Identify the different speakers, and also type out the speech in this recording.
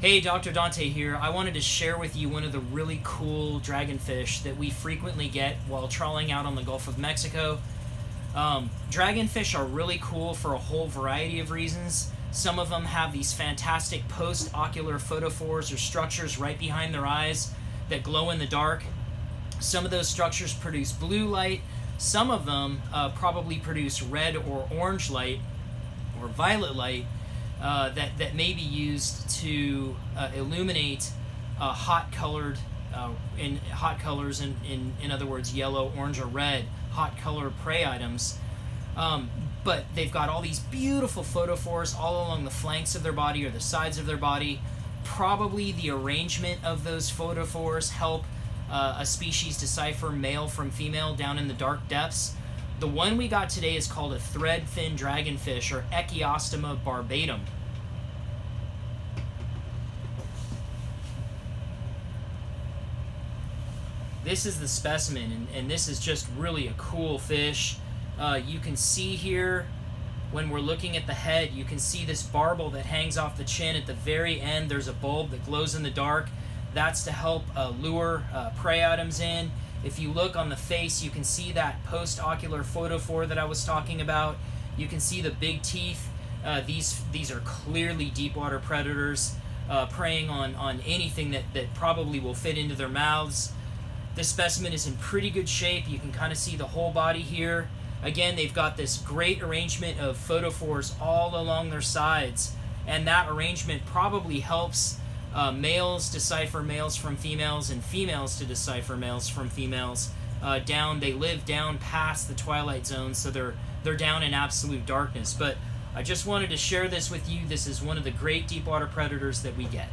Speaker 1: Hey, Dr. Dante here. I wanted to share with you one of the really cool dragonfish that we frequently get while trawling out on the Gulf of Mexico. Um, dragonfish are really cool for a whole variety of reasons. Some of them have these fantastic post-ocular photophores or structures right behind their eyes that glow in the dark. Some of those structures produce blue light. Some of them uh, probably produce red or orange light or violet light uh, that, that may be used to uh, illuminate uh, hot colored uh, in hot colors in, in, in other words yellow orange or red hot color prey items. Um, but they've got all these beautiful photophores all along the flanks of their body or the sides of their body. Probably the arrangement of those photophores help uh, a species decipher male from female down in the dark depths the one we got today is called a threadfin dragonfish or Echiostoma barbatum. This is the specimen, and, and this is just really a cool fish. Uh, you can see here, when we're looking at the head, you can see this barbel that hangs off the chin. At the very end, there's a bulb that glows in the dark. That's to help uh, lure uh, prey items in. If you look on the face, you can see that post-ocular photophore that I was talking about. You can see the big teeth. Uh, these these are clearly deep water predators uh, preying on, on anything that, that probably will fit into their mouths. This specimen is in pretty good shape. You can kind of see the whole body here. Again, they've got this great arrangement of photophores all along their sides, and that arrangement probably helps uh, males decipher males from females and females to decipher males from females. Uh, down, they live down past the twilight zone, so they're they're down in absolute darkness. But I just wanted to share this with you. This is one of the great deep water predators that we get.